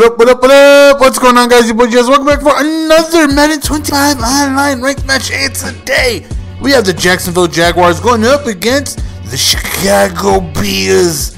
What up, what up, what up? What's going on, guys? Your boy Jazz. Welcome back for another Madden 25 online ranked match. And today, we have the Jacksonville Jaguars going up against the Chicago Bears.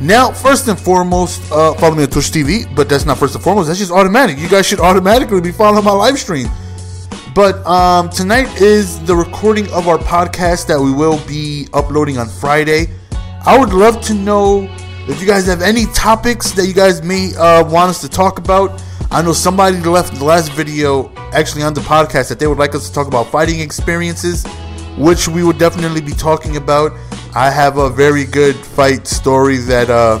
Now, first and foremost, uh, follow me on Twitch TV, but that's not first and foremost. That's just automatic. You guys should automatically be following my live stream. But um, tonight is the recording of our podcast that we will be uploading on Friday. I would love to know if you guys have any topics that you guys may uh, want us to talk about, I know somebody left the last video actually on the podcast that they would like us to talk about fighting experiences, which we would definitely be talking about. I have a very good fight story that, uh,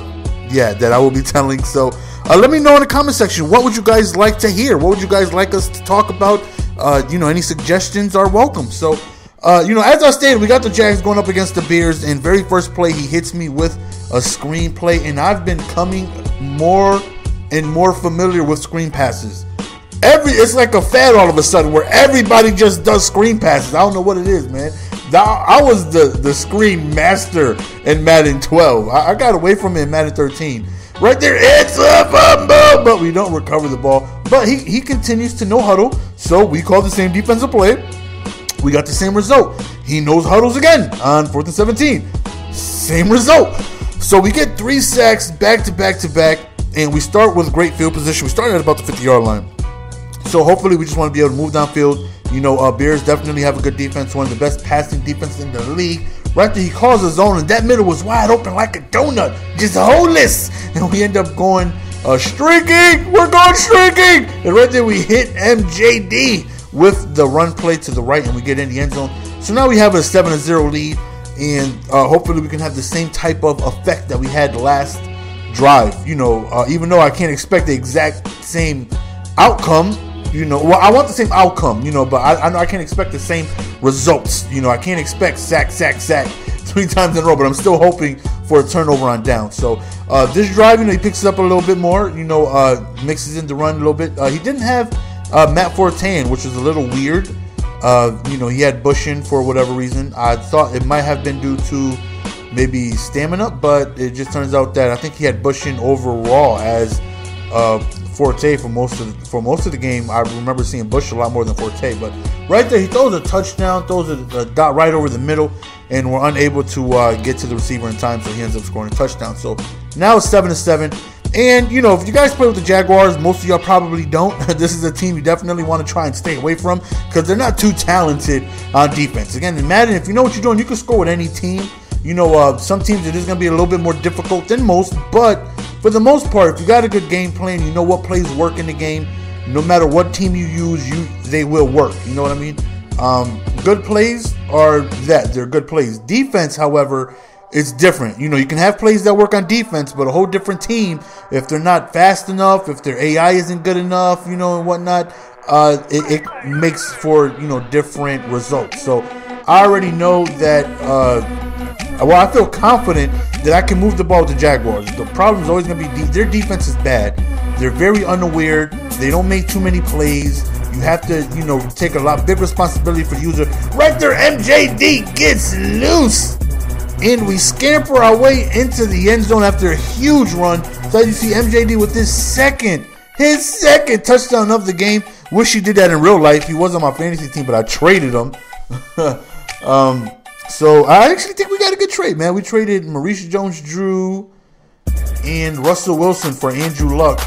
yeah, that I will be telling. So uh, let me know in the comment section what would you guys like to hear. What would you guys like us to talk about? Uh, you know, any suggestions are welcome. So. Uh, you know, as I stated, we got the Jags going up against the Bears, and very first play, he hits me with a screenplay, and I've been coming more and more familiar with screen passes. Every it's like a fad all of a sudden where everybody just does screen passes. I don't know what it is, man. I was the the screen master in Madden 12. I, I got away from it in Madden 13. Right there, it's a fumble, but we don't recover the ball. But he, he continues to no huddle, so we call the same defensive play. We got the same result. He knows huddles again on fourth and 17. Same result. So we get three sacks back to back to back, and we start with great field position. We start at about the 50 yard line. So hopefully we just want to be able to move downfield. You know, uh, Bears definitely have a good defense, one of the best passing defense in the league. Right there, he calls a zone, and that middle was wide open like a donut, just holeless. And we end up going uh, streaking. We're going streaking. And right there, we hit MJD with the run play to the right, and we get in the end zone. So now we have a 7 0 lead and uh, hopefully we can have the same type of effect that we had last drive. You know, uh, even though I can't expect the exact same outcome. You know, well, I want the same outcome. You know, but I, I know I can't expect the same results. You know, I can't expect sack, sack, sack three times in a row. But I'm still hoping for a turnover on down. So uh, this drive, you know, he picks it up a little bit more. You know, uh, mixes in the run a little bit. Uh, he didn't have uh, Matt Forte, which was a little weird. Uh, you know, he had Bush in for whatever reason. I thought it might have been due to maybe stamina, but it just turns out that I think he had Bush in overall as uh, Forte for most of the, for most of the game. I remember seeing Bush a lot more than Forte, but right there he throws a touchdown, throws a, a dot right over the middle, and we're unable to uh, get to the receiver in time, so he ends up scoring a touchdown. So now it's seven to seven. And, you know, if you guys play with the Jaguars, most of y'all probably don't. this is a team you definitely want to try and stay away from because they're not too talented on defense. Again, in Madden, if you know what you're doing, you can score with any team. You know, uh, some teams it is going to be a little bit more difficult than most, but for the most part, if you got a good game plan, you know what plays work in the game. No matter what team you use, you they will work. You know what I mean? Um, good plays are that they're good plays. Defense, however, it's different. You know, you can have plays that work on defense, but a whole different team, if they're not fast enough, if their AI isn't good enough, you know, and whatnot, uh, it, it, makes for, you know, different results. So I already know that, uh, well, I feel confident that I can move the ball to Jaguars. The problem is always going to be de- their defense is bad. They're very unaware. They don't make too many plays. You have to, you know, take a lot of big responsibility for the user. Right there, MJD gets loose and we scamper our way into the end zone after a huge run. So you see MJD with his second, his second touchdown of the game. Wish he did that in real life. He was on my fantasy team, but I traded him. um, so I actually think we got a good trade, man. We traded Maurice Jones-Drew and Russell Wilson for Andrew Luck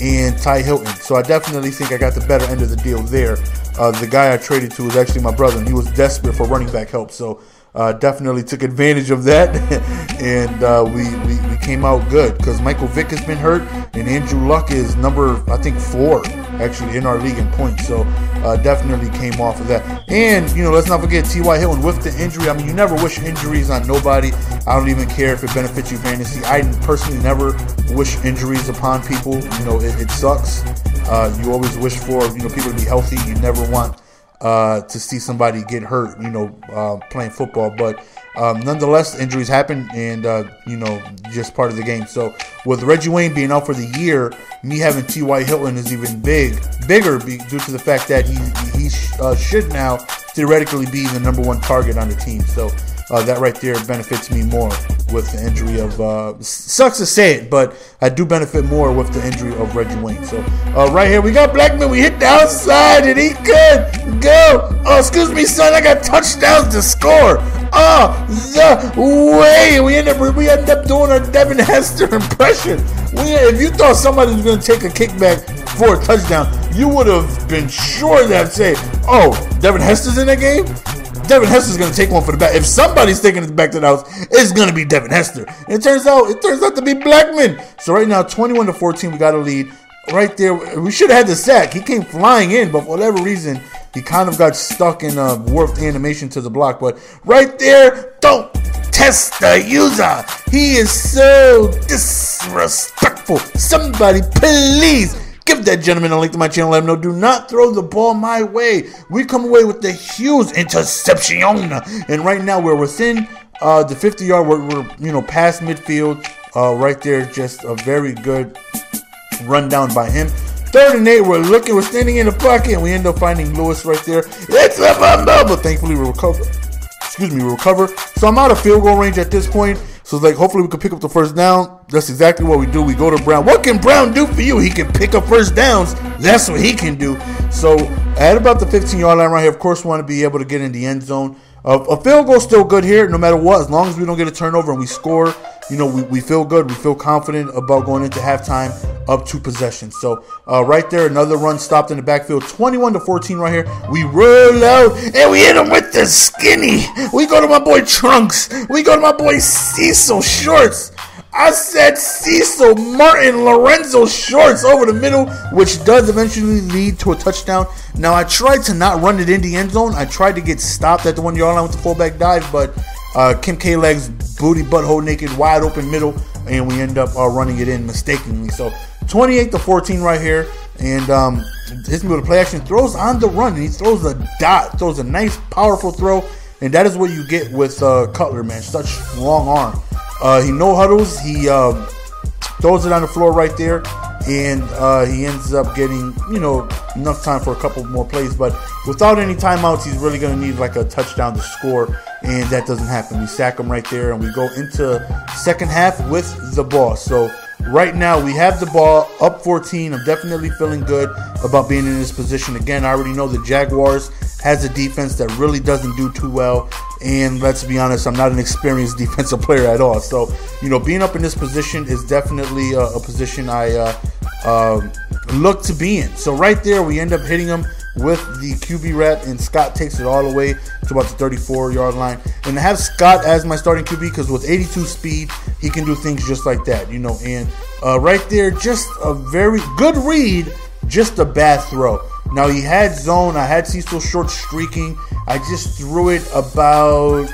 and Ty Hilton. So I definitely think I got the better end of the deal there. Uh, the guy I traded to was actually my brother, and he was desperate for running back help. So uh, definitely took advantage of that, and uh, we, we, we came out good because Michael Vick has been hurt, and Andrew Luck is number I think four actually in our league in points. So uh, definitely came off of that. And you know, let's not forget T.Y. Hilton with the injury. I mean, you never wish injuries on nobody. I don't even care if it benefits you fantasy. I personally never wish injuries upon people. You know, it, it sucks. Uh, you always wish for you know people to be healthy. You never want uh, to see somebody get hurt, you know, uh, playing football. But um, nonetheless, injuries happen, and uh, you know, just part of the game. So with Reggie Wayne being out for the year, me having T.Y. Hilton is even big, bigger due to the fact that he he uh, should now theoretically be the number one target on the team. So uh, that right there benefits me more with the injury of uh, sucks to say it, but I do benefit more with the injury of Reggie Wayne. So uh, right here we got Blackmon. We hit the outside and he could go. Oh, excuse me, son. I got touchdowns to score. Oh, the way we end up we end up doing a Devin Hester impression. We, if you thought somebody was going to take a kickback for a touchdown, you would have been sure that say, "Oh, Devin Hester's in that game." Devin Hester's gonna take one for the back. If somebody's taking it back to the house, it's gonna be Devin Hester. And it turns out it turns out to be Blackmon. So right now, 21 to 14, we got a lead. Right there, we should have had the sack. He came flying in, but for whatever reason, he kind of got stuck in a warped animation to the block. But right there, don't test the user. He is so disrespectful. Somebody please Give that gentleman a link to my channel. Let him know. Do not throw the ball my way. We come away with the huge interception. And right now we're within uh, the 50 yard. We're, we're, you know past midfield. Uh, right there, just a very good rundown by him. Third and eight, we're looking, we're standing in the pocket, and we end up finding Lewis right there. It's a bumble, but thankfully we recover. Excuse me, we recover. So I'm out of field goal range at this point. So it's like, hopefully we can pick up the first down. That's exactly what we do. We go to Brown. What can Brown do for you? He can pick up first downs. That's what he can do. So at about the 15 yard line right here, of course, we want to be able to get in the end zone. Uh, a field goal still good here, no matter what. As long as we don't get a turnover and we score, you know, we, we feel good. We feel confident about going into halftime up two possessions. So uh, right there, another run stopped in the backfield, 21 to 14 right here. We roll out and we hit him with the skinny. We go to my boy Trunks. We go to my boy Cecil Shorts. I said Cecil Martin Lorenzo Shorts over the middle, which does eventually lead to a touchdown. Now I tried to not run it in the end zone. I tried to get stopped at the one yard line with the fullback dive, but uh, Kim K legs booty butthole naked, wide open middle, and we end up uh, running it in mistakenly. So 28 to 14 right here. And um, hits me with a play action, throws on the run, and he throws a dot, throws a nice, powerful throw. And that is what you get with uh, Cutler, man. Such long arm. Uh, he no huddles. He uh, throws it on the floor right there, and uh, he ends up getting you know enough time for a couple more plays. But without any timeouts, he's really going to need like a touchdown to score, and that doesn't happen. We sack him right there, and we go into second half with the ball. So right now we have the ball up 14. I'm definitely feeling good about being in this position. Again, I already know the Jaguars has a defense that really doesn't do too well. And let's be honest, I'm not an experienced defensive player at all. So, you know, being up in this position is definitely a, a position I uh, uh, look to be in. So, right there, we end up hitting him with the QB rep, and Scott takes it all the way to about the 34 yard line. And to have Scott as my starting QB, because with 82 speed, he can do things just like that, you know. And uh, right there, just a very good read, just a bad throw. Now he had zone. I had Cecil short streaking. I just threw it about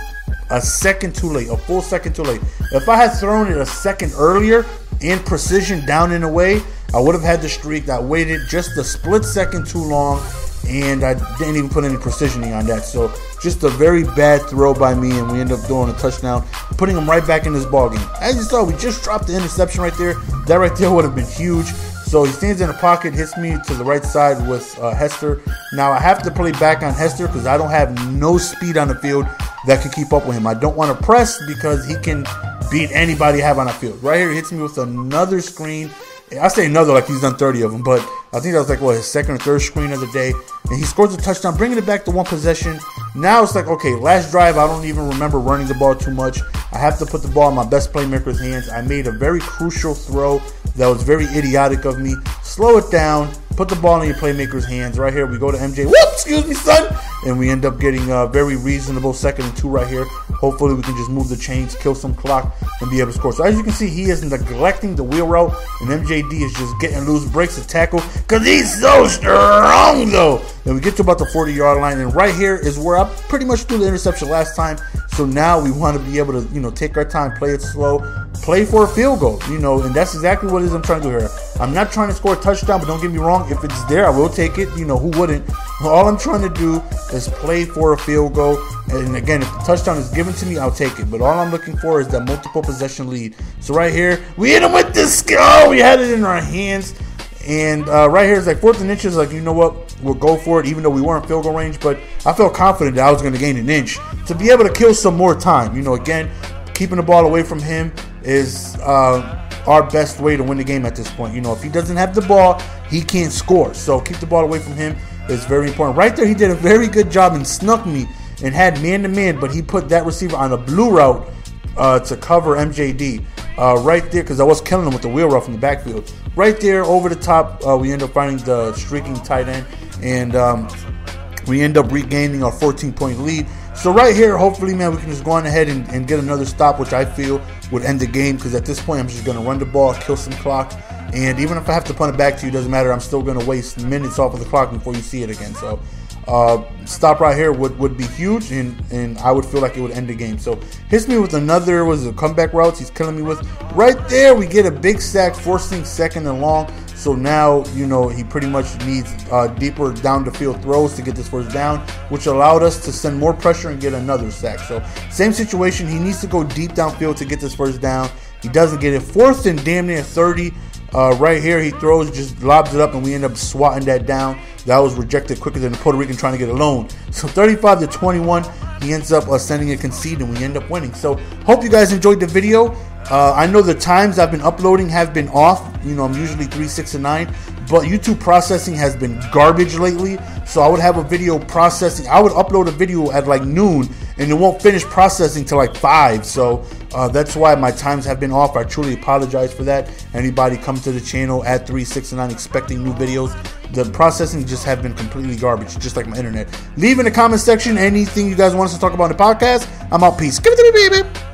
a second too late, a full second too late. If I had thrown it a second earlier in precision down and away, I would have had the streak. I waited just a split second too long, and I didn't even put any precisioning on that. So just a very bad throw by me, and we end up doing a touchdown, putting him right back in this ball game. As you saw, we just dropped the interception right there. That right there would have been huge. So he stands in the pocket, hits me to the right side with uh, Hester. Now I have to play back on Hester because I don't have no speed on the field that can keep up with him. I don't want to press because he can beat anybody I have on the field. Right here, he hits me with another screen. I say another like he's done 30 of them, but I think that was like what his second or third screen of the day. And he scores a touchdown, bringing it back to one possession. Now it's like, okay, last drive, I don't even remember running the ball too much. I have to put the ball in my best playmaker's hands. I made a very crucial throw that was very idiotic of me. Slow it down. Put the ball in your playmaker's hands. Right here, we go to MJ. Whoop, excuse me, son. And we end up getting a very reasonable second and two right here. Hopefully, we can just move the chains, kill some clock, and be able to score. So, as you can see, he is neglecting the wheel route, and MJD is just getting loose breaks to tackle because he's so strong, though. And we get to about the 40 yard line, and right here is where I pretty much threw the interception last time. So now we want to be able to, you know, take our time, play it slow, play for a field goal, you know, and that's exactly what it is I'm trying to do here. I'm not trying to score a touchdown, but don't get me wrong, if it's there, I will take it. You know, who wouldn't? All I'm trying to do is play for a field goal. And again, if the touchdown is given to me, I'll take it. But all I'm looking for is that multiple possession lead. So right here, we hit him with this. Oh, we had it in our hands. And uh, right here is like fourth and inches. Like you know what, we'll go for it, even though we weren't field goal range. But I felt confident that I was going to gain an inch to be able to kill some more time. You know, again, keeping the ball away from him is uh, our best way to win the game at this point. You know, if he doesn't have the ball, he can't score. So keep the ball away from him is very important. Right there, he did a very good job and snuck me and had man to man, but he put that receiver on a blue route uh, to cover MJD. Uh, right there, because I was killing him with the wheel route from the backfield. Right there, over the top, uh, we end up finding the streaking tight end, and um, we end up regaining our 14 point lead. So right here, hopefully, man, we can just go on ahead and, and get another stop, which I feel would end the game. Because at this point, I'm just going to run the ball, kill some clock, and even if I have to punt it back to you, doesn't matter. I'm still going to waste minutes off of the clock before you see it again. So uh, stop right here would, would be huge, and, and I would feel like it would end the game. So hits me with another was a comeback routes. He's killing me with right there. We get a big sack, forcing second and long. So now you know he pretty much needs uh, deeper down the field throws to get this first down, which allowed us to send more pressure and get another sack. So same situation. He needs to go deep downfield to get this first down. He doesn't get it. Fourth and damn near 30. Uh, right here, he throws, just lobs it up, and we end up swatting that down. That was rejected quicker than the Puerto Rican trying to get a loan. So 35 to 21, he ends up uh, sending a concede, and we end up winning. So hope you guys enjoyed the video. Uh, I know the times I've been uploading have been off. You know, I'm usually 3, 6, and 9. But YouTube processing has been garbage lately. So I would have a video processing. I would upload a video at like noon and it won't finish processing till like 5. So uh, that's why my times have been off. I truly apologize for that. Anybody come to the channel at 3, 6, and 9 expecting new videos. The processing just have been completely garbage, just like my internet. Leave in the comment section anything you guys want us to talk about in the podcast. I'm out. Peace. Give it to me, baby.